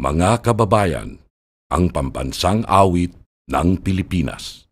Mga kababayan, ang pambansang awit ng Pilipinas.